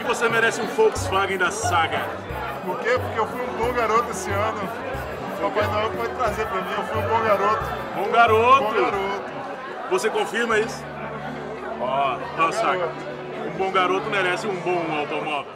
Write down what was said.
que você merece um Volkswagen da Saga? Por quê? Porque eu fui um bom garoto esse ano. O Papai Noel pode trazer pra mim, eu fui um bom garoto. Bom garoto! Bom garoto. Você confirma isso? Ó, oh, Saga. Um bom garoto merece um bom automóvel.